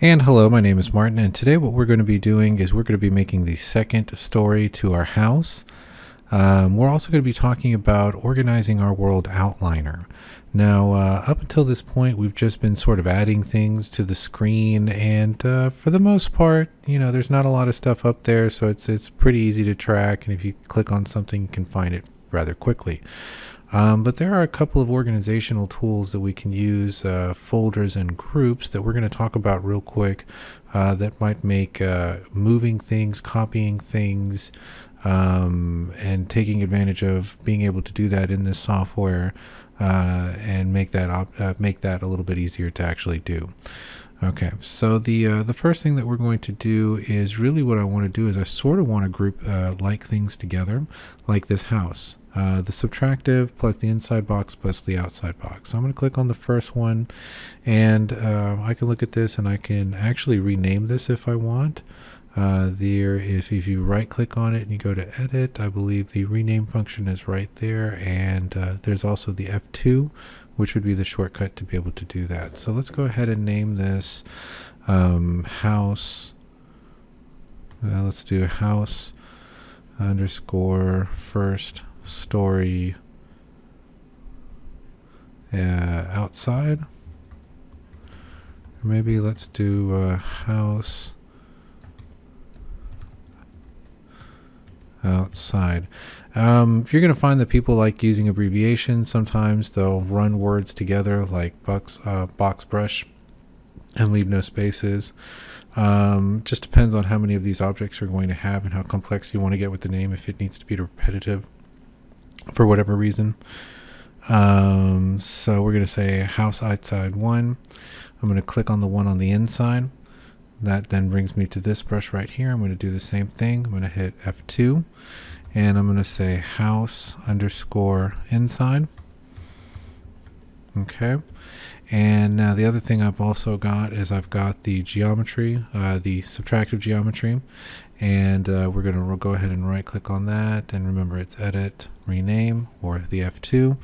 And hello, my name is Martin, and today what we're going to be doing is we're going to be making the second story to our house. Um, we're also going to be talking about organizing our world outliner. Now, uh, up until this point, we've just been sort of adding things to the screen, and uh, for the most part, you know, there's not a lot of stuff up there, so it's it's pretty easy to track, and if you click on something, you can find it rather quickly. Um, but there are a couple of organizational tools that we can use, uh, folders and groups that we're going to talk about real quick uh, that might make uh, moving things, copying things, um, and taking advantage of being able to do that in this software uh, and make that uh, make that a little bit easier to actually do. Okay, so the uh, the first thing that we're going to do is really what I want to do is I sort of want to group uh, like things together, like this house. Uh, the subtractive plus the inside box plus the outside box. So I'm going to click on the first one, and uh, I can look at this and I can actually rename this if I want. Uh, there, if, if you right click on it and you go to edit, I believe the rename function is right there. And uh, there's also the F2, which would be the shortcut to be able to do that. So let's go ahead and name this um, house. Uh, let's do house underscore first story uh, outside. Maybe let's do a house outside. Um, you're going to find that people like using abbreviations. Sometimes they'll run words together like box, uh, box brush and leave no spaces. Um, just depends on how many of these objects you're going to have and how complex you want to get with the name if it needs to be repetitive for whatever reason. Um, so we're going to say house outside one. I'm going to click on the one on the inside. That then brings me to this brush right here. I'm going to do the same thing. I'm going to hit F2 and I'm going to say house underscore inside. Okay. And now the other thing I've also got is I've got the geometry, uh, the subtractive geometry, and uh, we're going to go ahead and right click on that. And remember it's edit, rename, or the F2. I'm going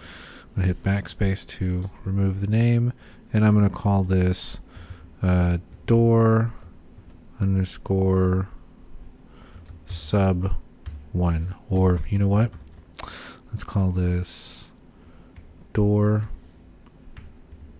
to hit backspace to remove the name, and I'm going to call this uh, door underscore sub one. Or you know what? Let's call this door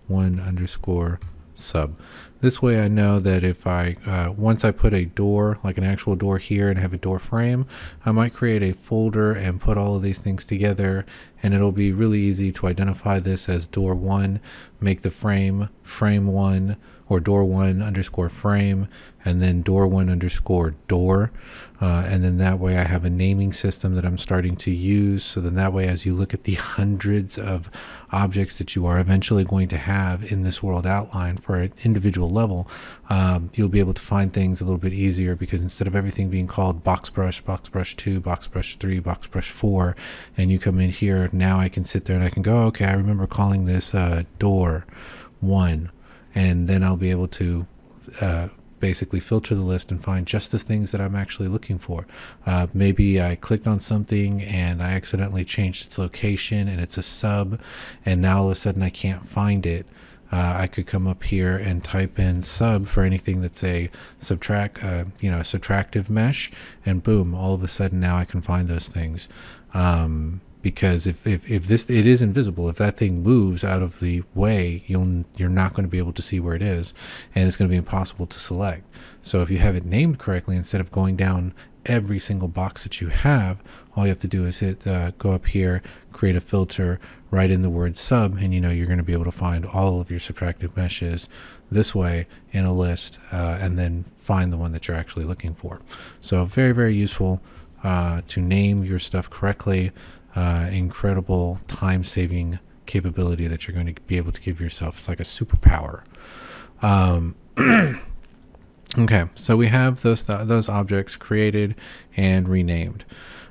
one underscore sub. This way I know that if I, uh, once I put a door, like an actual door here and have a door frame, I might create a folder and put all of these things together and it'll be really easy to identify this as door one, make the frame frame one, or door one underscore frame and then door one underscore door. Uh, and then that way I have a naming system that I'm starting to use. So then that way, as you look at the hundreds of objects that you are eventually going to have in this world outline for an individual level, um, you'll be able to find things a little bit easier because instead of everything being called box brush, box brush two, box brush three, box brush four, and you come in here, now I can sit there and I can go, okay, I remember calling this uh, door one and then I'll be able to uh, basically filter the list and find just the things that I'm actually looking for. Uh, maybe I clicked on something and I accidentally changed its location and it's a sub, and now all of a sudden I can't find it. Uh, I could come up here and type in sub for anything that's a subtract, uh, you know, a subtractive mesh, and boom, all of a sudden now I can find those things. Um, because if, if, if this it is invisible if that thing moves out of the way you'll you're not going to be able to see where it is and it's going to be impossible to select so if you have it named correctly instead of going down every single box that you have all you have to do is hit uh, go up here create a filter write in the word sub and you know you're going to be able to find all of your subtractive meshes this way in a list uh, and then find the one that you're actually looking for so very very useful uh, to name your stuff correctly uh, incredible time saving capability that you're going to be able to give yourself. It's like a superpower. Um, okay, so we have those th those objects created and renamed.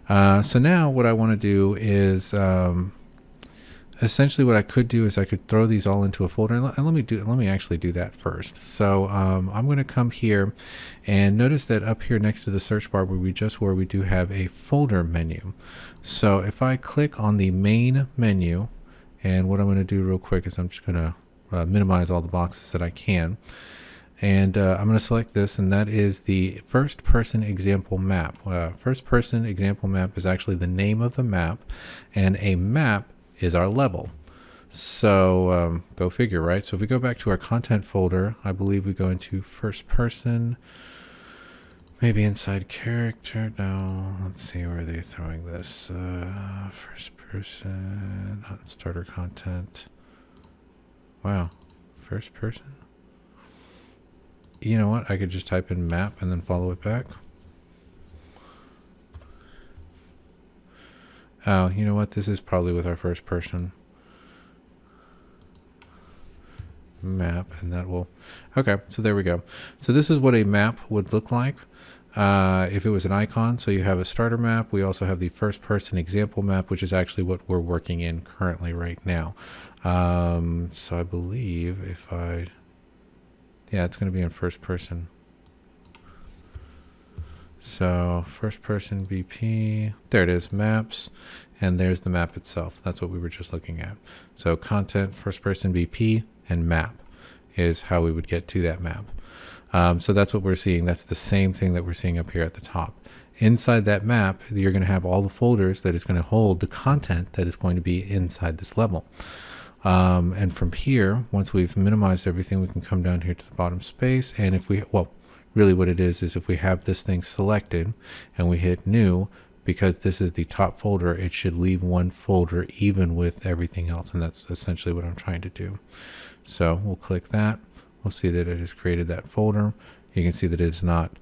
Uh, so now what I want to do is um, essentially what I could do is I could throw these all into a folder and let, and let me do let me actually do that first. So um, I'm going to come here and notice that up here next to the search bar where we just were we do have a folder menu. So if I click on the main menu and what I'm going to do real quick is I'm just going to uh, minimize all the boxes that I can And uh, I'm going to select this, and that is the first person example map. Uh, first person example map is actually the name of the map, and a map is our level. So um, go figure, right? So if we go back to our content folder, I believe we go into first person, maybe inside character. No, let's see where they're throwing this. Uh, first person, not starter content. Wow, first person. You know what? I could just type in map and then follow it back. Oh, you know what? This is probably with our first person. map and that will okay so there we go so this is what a map would look like uh, if it was an icon so you have a starter map we also have the first person example map which is actually what we're working in currently right now um, so I believe if I yeah it's going to be in first person so first person BP there it is maps and there's the map itself that's what we were just looking at so content first person BP and map is how we would get to that map. Um, so that's what we're seeing. That's the same thing that we're seeing up here at the top. Inside that map, you're going to have all the folders that is going to hold the content that is going to be inside this level. Um, and from here, once we've minimized everything, we can come down here to the bottom space. And if we, well, really what it is, is if we have this thing selected and we hit new, because this is the top folder, it should leave one folder even with everything else. And that's essentially what I'm trying to do. So we'll click that. We'll see that it has created that folder. You can see that it's not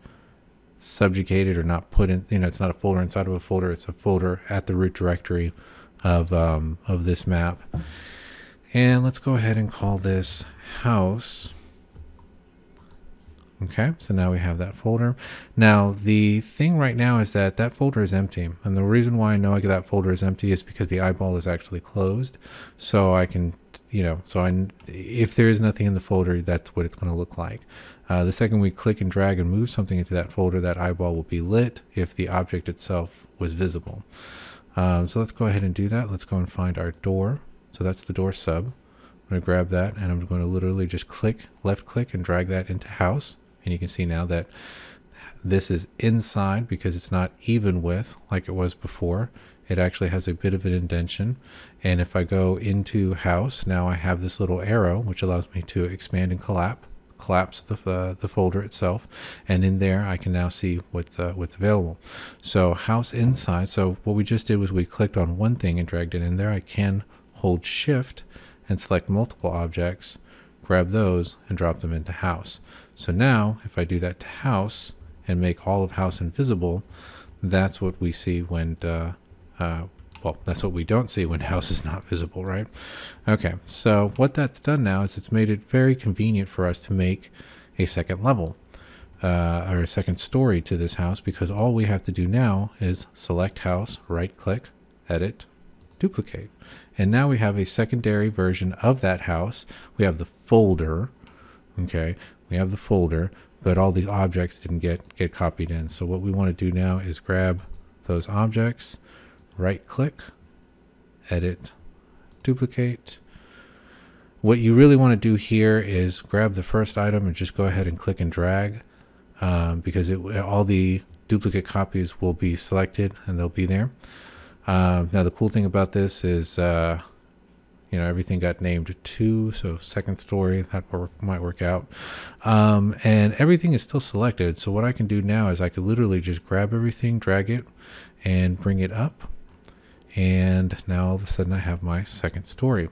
subjugated or not put in, you know, it's not a folder inside of a folder. It's a folder at the root directory of, um, of this map. And let's go ahead and call this house Okay, so now we have that folder. Now, the thing right now is that that folder is empty. And the reason why I know that folder is empty is because the eyeball is actually closed. So I can, you know, so I, if there is nothing in the folder, that's what it's going to look like. Uh, the second we click and drag and move something into that folder, that eyeball will be lit if the object itself was visible. Um, so let's go ahead and do that. Let's go and find our door. So that's the door sub. I'm going to grab that and I'm going to literally just click, left click and drag that into house. And you can see now that this is inside because it's not even with like it was before. It actually has a bit of an indentation. And if I go into house, now I have this little arrow, which allows me to expand and collapse collapse the, uh, the folder itself and in there I can now see what's uh, what's available so house inside so what we just did was we clicked on one thing and dragged it in there I can hold shift and select multiple objects grab those and drop them into house so now if I do that to house and make all of house invisible, that's what we see when, uh, uh, well, that's what we don't see when house is not visible, right? Okay, so what that's done now is it's made it very convenient for us to make a second level uh, or a second story to this house because all we have to do now is select house, right click, edit, duplicate. And now we have a secondary version of that house. We have the folder, okay? we have the folder, but all the objects didn't get, get copied in. So what we want to do now is grab those objects, right click, edit, duplicate. What you really want to do here is grab the first item and just go ahead and click and drag um, because it, all the duplicate copies will be selected and they'll be there. Uh, now the cool thing about this is uh, you know everything got named two so second story that might work out. Um, and everything is still selected. So what I can do now is I could literally just grab everything drag it and bring it up. And now all of a sudden I have my second story.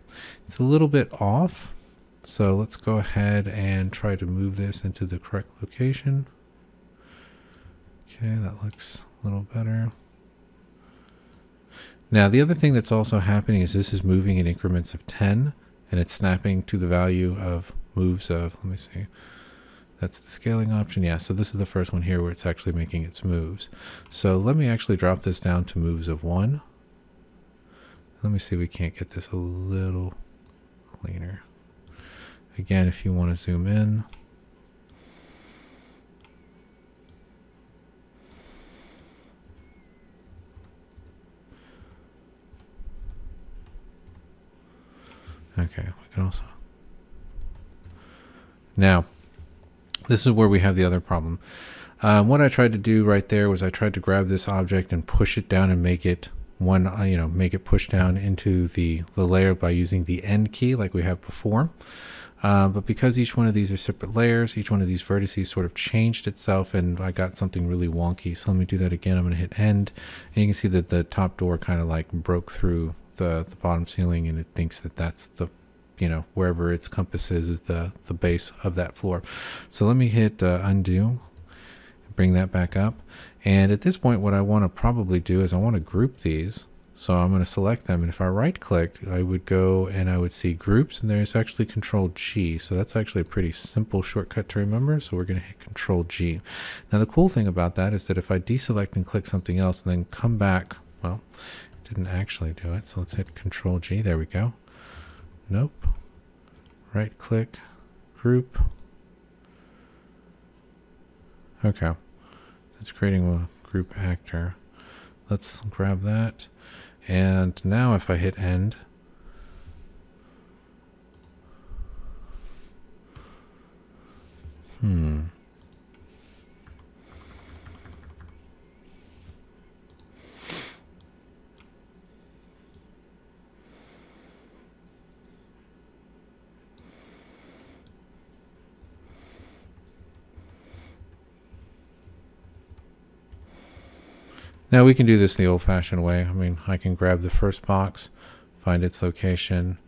It's a little bit off. So let's go ahead and try to move this into the correct location. Okay that looks a little better now, the other thing that's also happening is this is moving in increments of 10 and it's snapping to the value of moves of, let me see, that's the scaling option. Yeah, so this is the first one here where it's actually making its moves. So let me actually drop this down to moves of one. Let me see we can't get this a little cleaner. Again, if you want to zoom in, Okay, we can also. Now, This is where we have the other problem. Um, what I tried to do right there was I tried to grab this object and push it down and make it one, uh, you know, make it push down into the, the layer by using the end key like we have before. Uh, but because each one of these are separate layers, each one of these vertices sort of changed itself and I got something really wonky. So let me do that again. I'm going to hit end and you can see that the top door kind of like broke through the, the bottom ceiling and it thinks that that's the, you know, wherever its compass is, is the, the base of that floor. So let me hit uh, undo, bring that back up. And at this point, what I want to probably do is I want to group these so I'm going to select them. And if I right click, I would go and I would see groups and there's actually control G. So that's actually a pretty simple shortcut to remember. So we're going to hit control G. Now the cool thing about that is that if I deselect and click something else and then come back, well, didn't actually do it. So let's hit control G. There we go. Nope. Right click, group. Okay. It's creating a group actor. Let's grab that. And now if I hit end, hmm. Now we can do this the old fashioned way. I mean, I can grab the first box, find its location,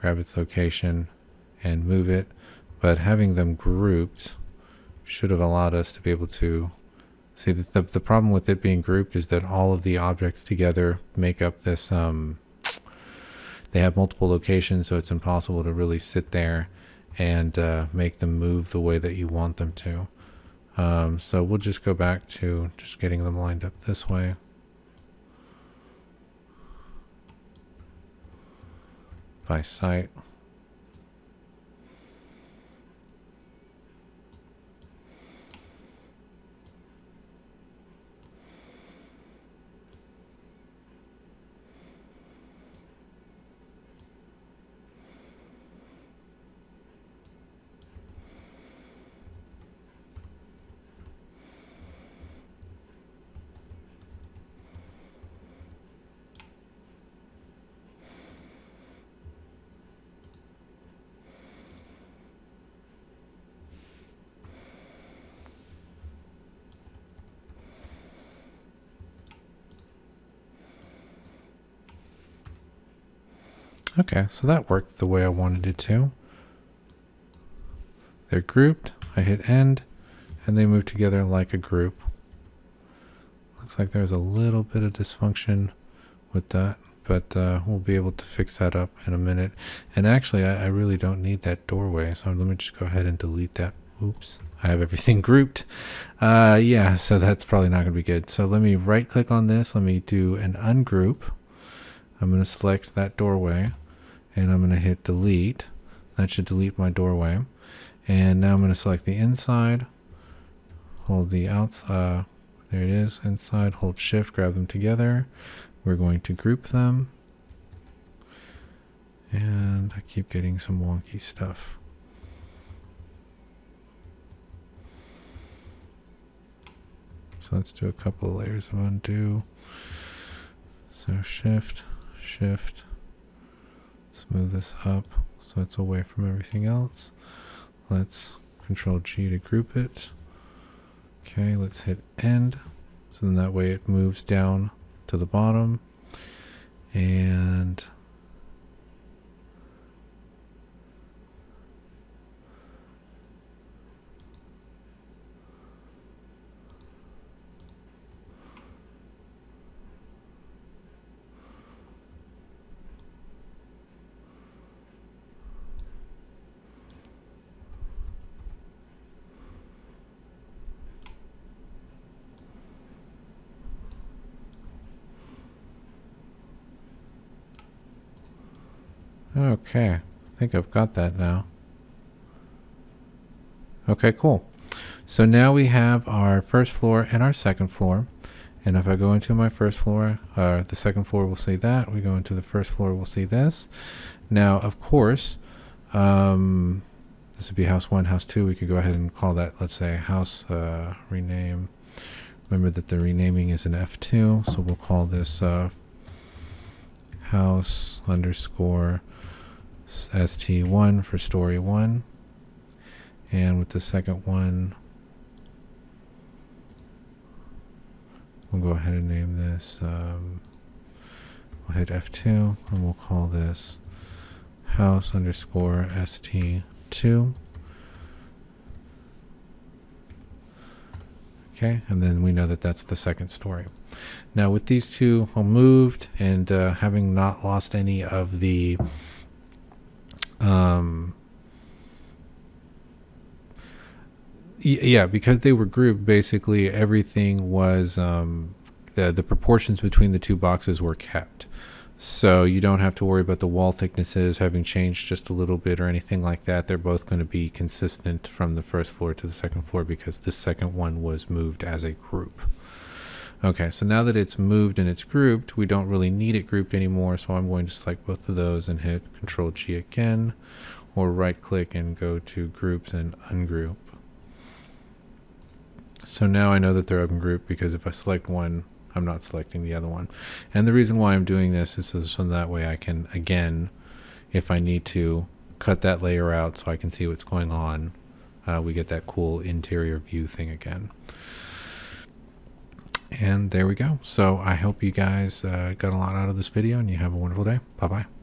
grab its location, and move it. But having them grouped should have allowed us to be able to see that the, the problem with it being grouped is that all of the objects together make up this, um, they have multiple locations, so it's impossible to really sit there and uh, make them move the way that you want them to. Um, so we'll just go back to just getting them lined up this way. By site. Okay, so that worked the way I wanted it to. They're grouped. I hit end and they move together like a group. Looks like there's a little bit of dysfunction with that, but uh, we'll be able to fix that up in a minute. And actually, I, I really don't need that doorway, so let me just go ahead and delete that. Oops, I have everything grouped. Uh, yeah, so that's probably not going to be good. So let me right click on this. Let me do an ungroup. I'm going to select that doorway and I'm going to hit delete. That should delete my doorway. And now I'm going to select the inside, hold the outside, uh, there it is, inside, hold shift, grab them together. We're going to group them. And I keep getting some wonky stuff. So let's do a couple of layers of undo. So shift, shift, Smooth this up so it's away from everything else. Let's control G to group it. Okay, let's hit end. So then that way it moves down to the bottom. And Okay, I think I've got that now. Okay, cool. So now we have our first floor and our second floor. And if I go into my first floor, uh, the second floor will see that. We go into the first floor, we'll see this. Now, of course, um, this would be house one, house two. We could go ahead and call that, let's say, house uh, rename. Remember that the renaming is an F2, so we'll call this uh, house underscore st1 for story one. And with the second one, we'll go ahead and name this, um, we'll hit F2 and we'll call this house underscore st2. Okay, and then we know that that's the second story. Now with these two all moved and uh, having not lost any of the um, yeah, because they were grouped, basically everything was um, the the proportions between the two boxes were kept. So you don't have to worry about the wall thicknesses having changed just a little bit or anything like that. They're both going to be consistent from the first floor to the second floor because the second one was moved as a group. Okay, so now that it's moved and it's grouped, we don't really need it grouped anymore. So I'm going to select both of those and hit Control G again, or right click and go to groups and ungroup. So now I know that they're ungrouped because if I select one, I'm not selecting the other one. And the reason why I'm doing this is so that way I can, again, if I need to, cut that layer out so I can see what's going on. Uh, we get that cool interior view thing again. And there we go. So I hope you guys uh, got a lot out of this video and you have a wonderful day. Bye-bye.